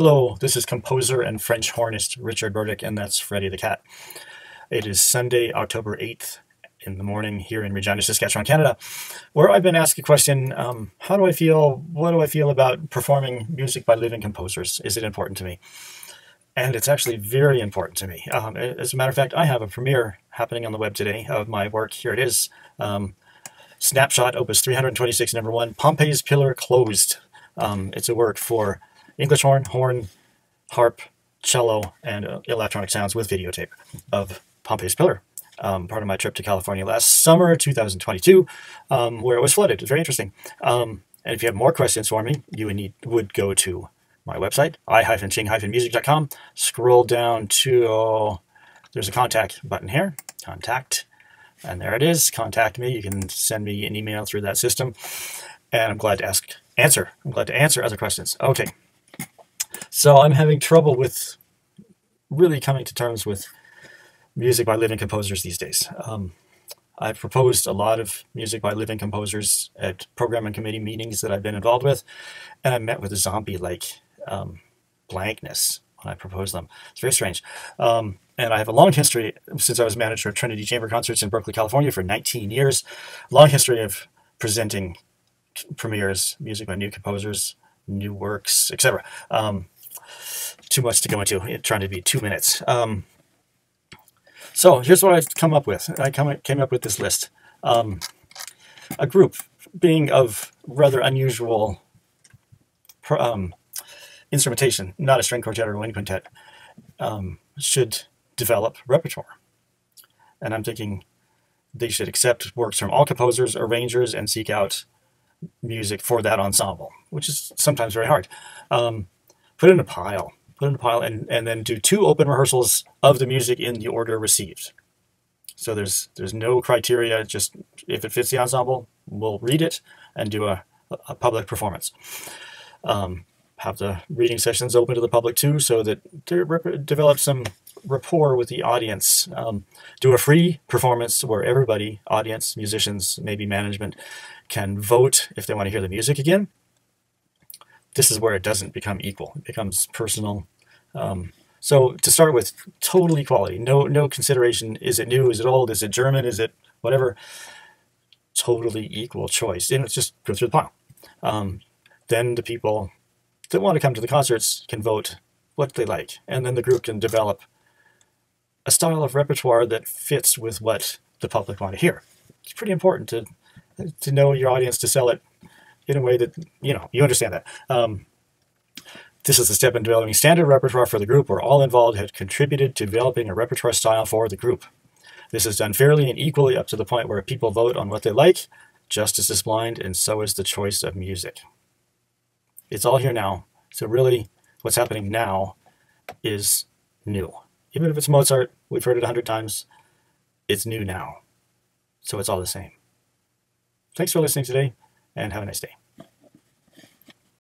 Hello, this is composer and French hornist Richard Burdick, and that's Freddy the Cat. It is Sunday, October 8th in the morning here in Regina, Saskatchewan, Canada, where I've been asked a question, um, how do I feel, what do I feel about performing music by living composers? Is it important to me? And it's actually very important to me. Um, as a matter of fact, I have a premiere happening on the web today of my work. Here it is. Um, Snapshot, Opus 326, number one, Pompey's Pillar Closed. Um, it's a work for English horn, horn, harp, cello, and uh, electronic sounds with videotape of Pompey's Pillar. Um, part of my trip to California last summer, 2022, um, where it was flooded. It was very interesting. Um, and if you have more questions for me, you would, need, would go to my website, i-ching-music.com, scroll down to, there's a contact button here, contact, and there it is, contact me. You can send me an email through that system, and I'm glad to ask, answer. I'm glad to answer other questions. Okay. So I'm having trouble with really coming to terms with music by living composers these days. Um, I've proposed a lot of music by living composers at program and committee meetings that I've been involved with, and I met with a zombie-like um, blankness when I proposed them. It's very strange. Um, and I have a long history since I was manager of Trinity Chamber Concerts in Berkeley, California for 19 years. Long history of presenting premieres, music by new composers, new works, etc. Um, too much to go into, trying to be two minutes. Um, so here's what I've come up with. I come, came up with this list. Um, a group being of rather unusual um, instrumentation, not a string quartet or a wind quintet, um, should develop repertoire. And I'm thinking they should accept works from all composers, arrangers, and seek out music for that ensemble, which is sometimes very hard. Um, put in a pile put in a pile, and, and then do two open rehearsals of the music in the order received. So there's there's no criteria, just if it fits the ensemble, we'll read it and do a, a public performance. Um, have the reading sessions open to the public too, so that develop some rapport with the audience. Um, do a free performance where everybody, audience, musicians, maybe management, can vote if they want to hear the music again this is where it doesn't become equal. It becomes personal. Um, so to start with, total equality. No, no consideration. Is it new? Is it old? Is it German? Is it whatever? Totally equal choice. And it's just go through the pile. Um, then the people that want to come to the concerts can vote what they like. And then the group can develop a style of repertoire that fits with what the public want to hear. It's pretty important to to know your audience to sell it in a way that, you know, you understand that. Um, this is a step in developing standard repertoire for the group where all involved have contributed to developing a repertoire style for the group. This is done fairly and equally up to the point where people vote on what they like. Justice is blind, and so is the choice of music. It's all here now. So really, what's happening now is new. Even if it's Mozart, we've heard it a hundred times, it's new now. So it's all the same. Thanks for listening today, and have a nice day.